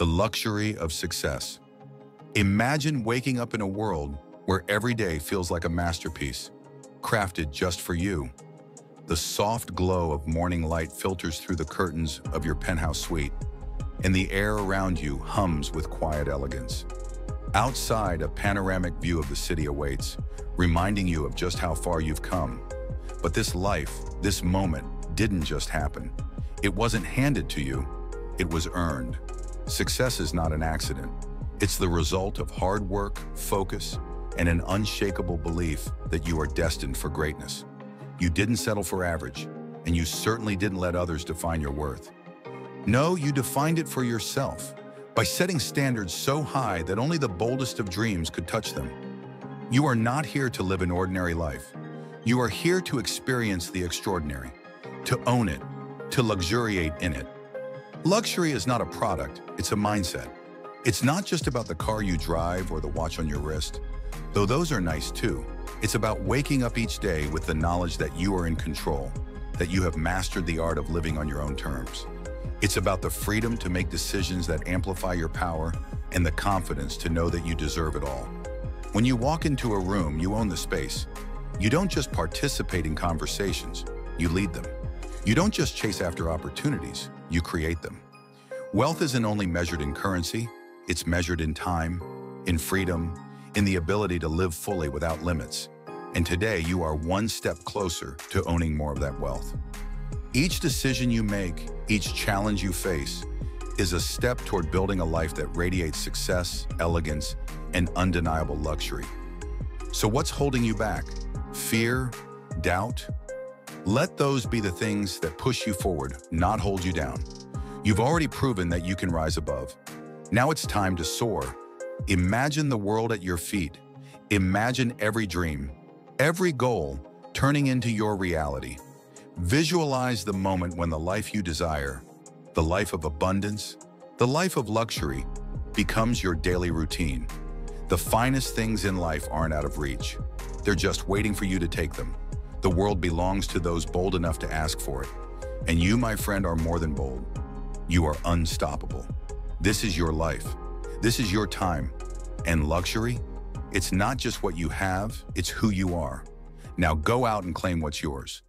the luxury of success. Imagine waking up in a world where every day feels like a masterpiece, crafted just for you. The soft glow of morning light filters through the curtains of your penthouse suite, and the air around you hums with quiet elegance. Outside, a panoramic view of the city awaits, reminding you of just how far you've come. But this life, this moment, didn't just happen. It wasn't handed to you, it was earned. Success is not an accident. It's the result of hard work, focus, and an unshakable belief that you are destined for greatness. You didn't settle for average, and you certainly didn't let others define your worth. No, you defined it for yourself by setting standards so high that only the boldest of dreams could touch them. You are not here to live an ordinary life. You are here to experience the extraordinary, to own it, to luxuriate in it. Luxury is not a product, it's a mindset. It's not just about the car you drive or the watch on your wrist, though those are nice too. It's about waking up each day with the knowledge that you are in control, that you have mastered the art of living on your own terms. It's about the freedom to make decisions that amplify your power and the confidence to know that you deserve it all. When you walk into a room, you own the space. You don't just participate in conversations, you lead them. You don't just chase after opportunities, you create them. Wealth isn't only measured in currency, it's measured in time, in freedom, in the ability to live fully without limits. And today, you are one step closer to owning more of that wealth. Each decision you make, each challenge you face, is a step toward building a life that radiates success, elegance, and undeniable luxury. So what's holding you back? Fear? Doubt? Let those be the things that push you forward, not hold you down. You've already proven that you can rise above. Now it's time to soar. Imagine the world at your feet. Imagine every dream, every goal turning into your reality. Visualize the moment when the life you desire, the life of abundance, the life of luxury, becomes your daily routine. The finest things in life aren't out of reach. They're just waiting for you to take them. The world belongs to those bold enough to ask for it. And you, my friend, are more than bold. You are unstoppable. This is your life. This is your time. And luxury? It's not just what you have, it's who you are. Now go out and claim what's yours.